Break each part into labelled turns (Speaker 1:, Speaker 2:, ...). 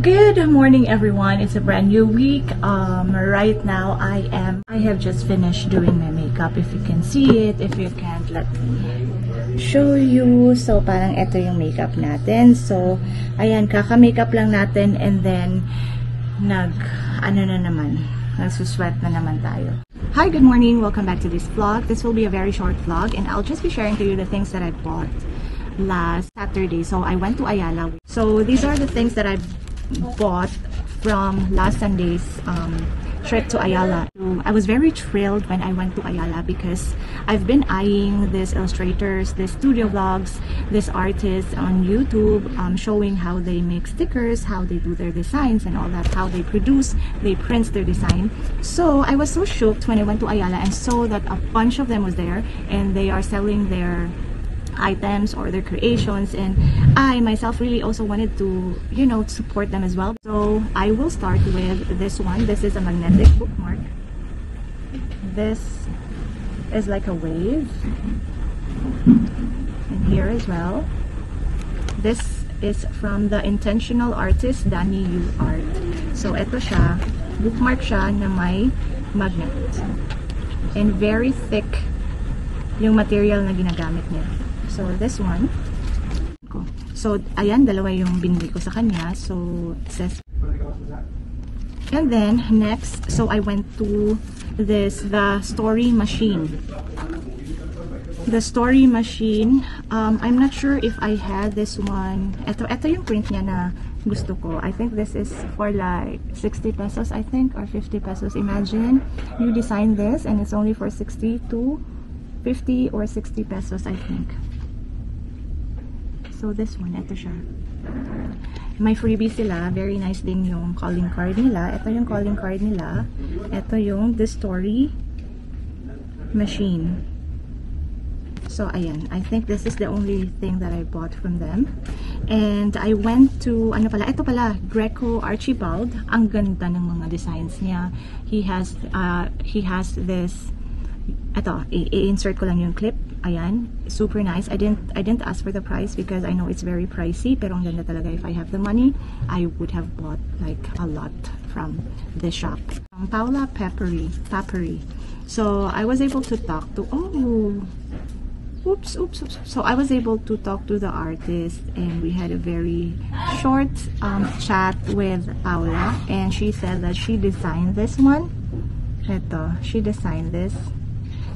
Speaker 1: Good morning everyone. It's a brand new week. Um, right now I am, I have just finished doing my makeup. If you can see it, if you can't, let me show you. So parang ito yung makeup natin. So, ayan, kaka-makeup lang natin and then nag, ano na naman, nagsusweat na naman tayo. Hi, good morning. Welcome back to this vlog. This will be a very short vlog and I'll just be sharing to you the things that I bought last Saturday. So I went to Ayala. So these are the things that I bought from last Sunday's um, trip to Ayala. I was very thrilled when I went to Ayala because I've been eyeing these illustrators, these studio vlogs, these artists on YouTube um, showing how they make stickers, how they do their designs and all that, how they produce, they print their design. So I was so shocked when I went to Ayala and saw that a bunch of them was there and they are selling their items or their creations and I myself really also wanted to you know support them as well. So I will start with this one. This is a magnetic bookmark. This is like a wave. And here as well. This is from the intentional artist Danny Yu Art. So ito siya bookmark siya na may magnet. And very thick yung material na ginagamit niya So, this one. So, ayan, dalawa yung binili ko sa kanya. So, it says... And then, next, so I went to this, the story machine. The story machine, um, I'm not sure if I had this one. Ito, ito yung print niya na gusto ko. I think this is for like 60 pesos, I think, or 50 pesos. Imagine, you design this and it's only for 60 to 50 or 60 pesos, I think. So, this one, ito siya. May freebie sila. Very nice din yung calling card nila. Ito yung calling card nila. Ito yung The Story Machine. So, ayan. I think this is the only thing that I bought from them. And I went to, ano pala, ito pala, Greco Archibald. Ang ganda ng mga designs niya. He has, uh, he has this, ito, i-insert ko lang yung clip ayan super nice. I didn't I didn't ask for the price because I know it's very pricey pero ang ganda talaga if I have the money I would have bought like a lot from the shop. Um, Paula Peppery Peppery. So I was able to talk to oh oops, oops oops. So I was able to talk to the artist and we had a very short um, chat with Paula and she said that she designed this one. Ito, she designed this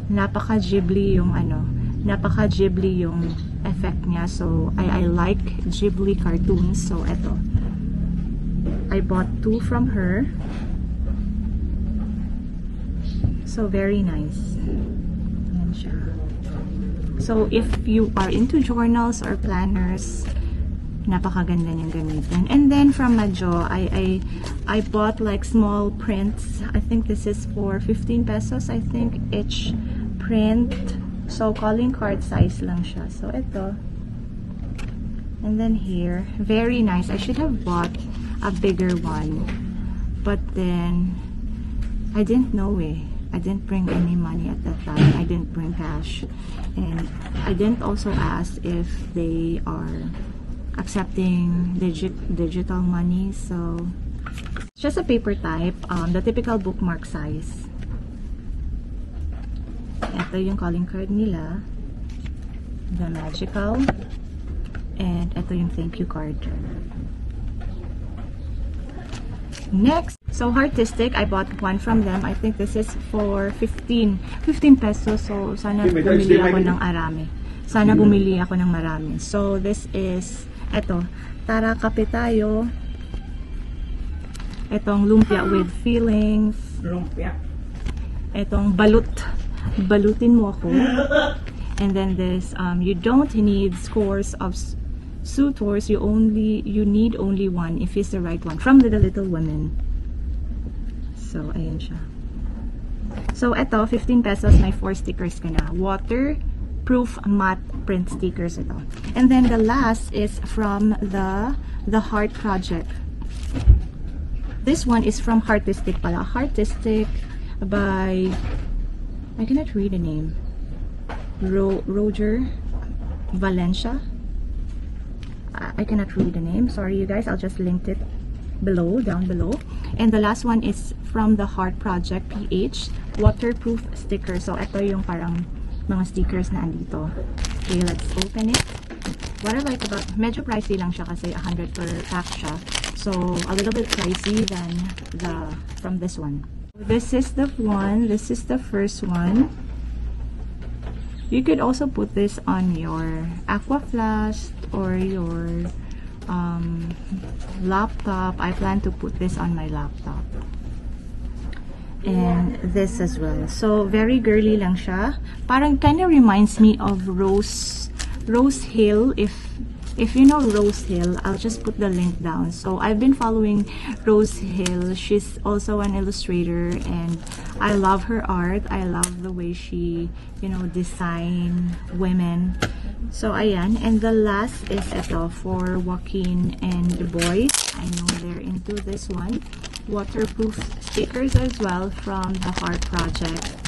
Speaker 1: napaka Ghibli yung ano, napaka Ghibli yung effect niya. So, I, I like Ghibli cartoons. So, eto. I bought two from her. So, very nice. Yan siya. So, if you are into journals or planners, napakaganda niyang gamitin. And then from Majo, I, I, I bought like small prints. I think this is for 15 pesos, I think, each print. So, calling card size lang siya. So, ito. And then here, very nice. I should have bought a bigger one. But then, I didn't know eh. I didn't bring any money at that time. I didn't bring cash. And I didn't also ask if they are accepting digi digital money. So, just a paper type. Um, the typical bookmark size. Ito yung calling card nila. The Magical. And ito yung thank you card. Next, so Artistic, I bought one from them. I think this is for 15. 15 pesos. So, sana bumili ako ng arami. Sana bumili ako ng marami. So, this is, eto, Tara Kape tayo. Etong lumpia with feelings.
Speaker 2: Lumpia.
Speaker 1: Etong balut balutin mo ako. And then this, um, you don't need scores of suitors. You only, you need only one if it's the right one. From the, the Little Women. So, ayan siya. So, ito, 15 pesos, may 4 stickers ka na. Waterproof matte print stickers ito. And then the last is from the, the Heart Project. This one is from Heartistic pala. Heartistic by I cannot read the name. Ro Roger Valencia. I, I cannot read the name. Sorry, you guys. I'll just link it below, down below. And the last one is from the Heart Project PH, waterproof sticker. So, ito yung parang mga stickers na andito. Okay, let's open it. What I like about, medyo pricey lang siya kasi 100 per pack siya. So, a little bit pricey than the, from this one. This is the one, this is the first one. You could also put this on your aqua flask or your um, laptop. I plan to put this on my laptop. And this as well. So, very girly lang siya. Parang kind of reminds me of Rose, Rose Hill. If if you know Rose Hill, I'll just put the link down. So, I've been following Rose Hill. She's also an illustrator and I love her art. I love the way she, you know, design women. So, ayan. And the last is ito for Joaquin and the boys. I know they're into this one. Waterproof stickers as well from the Heart Project.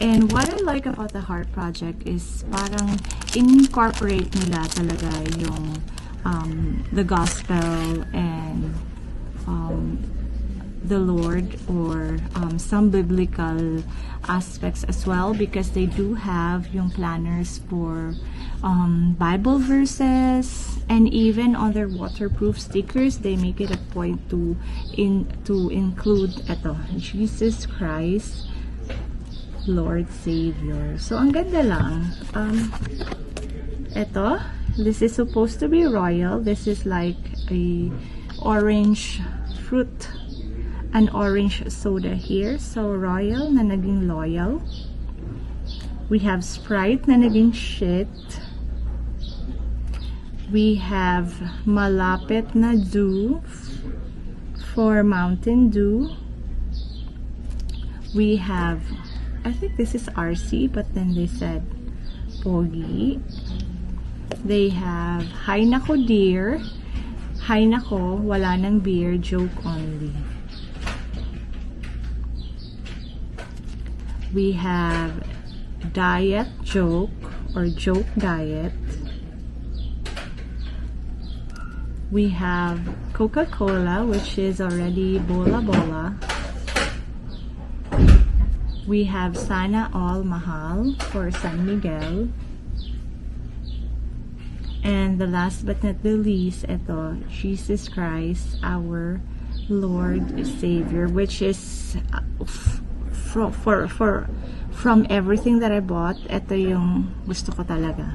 Speaker 1: And what I like about the Heart Project is parang incorporate nila talaga yung um, the gospel and um, the Lord or um, some biblical aspects as well because they do have yung planners for um, Bible verses and even on their waterproof stickers. They make it a point to in to include ito Jesus Christ Lord Savior so ang ganda lang um, this is supposed to be royal this is like a orange fruit an orange soda here. So, Royal na naging Loyal. We have Sprite na naging Shit. We have Malapit na Dew for Mountain Dew. We have, I think this is RC, but then they said Pogi. They have Hay Nako Dear. Hay Nako, wala nang beer, joke only. we have diet joke or joke diet. We have Coca-Cola, which is already Bola Bola. We have Sana All Mahal for San Miguel. And the last but not the least, ito, Jesus Christ, our Lord Savior, which is uh, for, for, for, from everything that I bought, ito yung gusto ko talaga.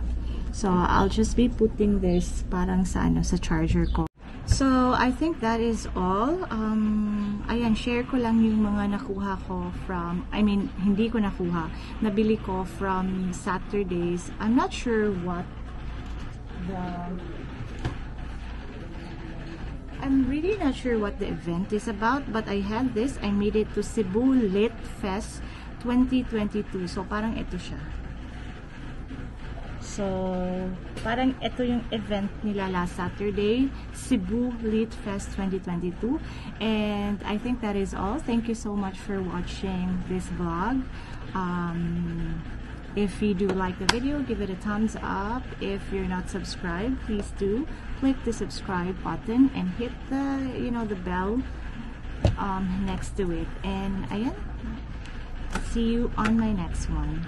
Speaker 1: So, I'll just be putting this parang sa, ano, sa charger ko. So, I think that is all. Um, ayan, share ko lang yung mga nakuha ko from, I mean, hindi ko nakuha. Nabili ko from Saturdays. I'm not sure what the I'm really not sure what the event is about, but I had this. I made it to Cebu Lit Fest 2022. So, parang ito siya. So, parang ito yung event nila last Saturday, Cebu Lit Fest 2022. And I think that is all. Thank you so much for watching this vlog. Um, if you do like the video, give it a thumbs up. If you're not subscribed, please do click the subscribe button and hit the, you know, the bell um, next to it. And ayan, see you on my next one.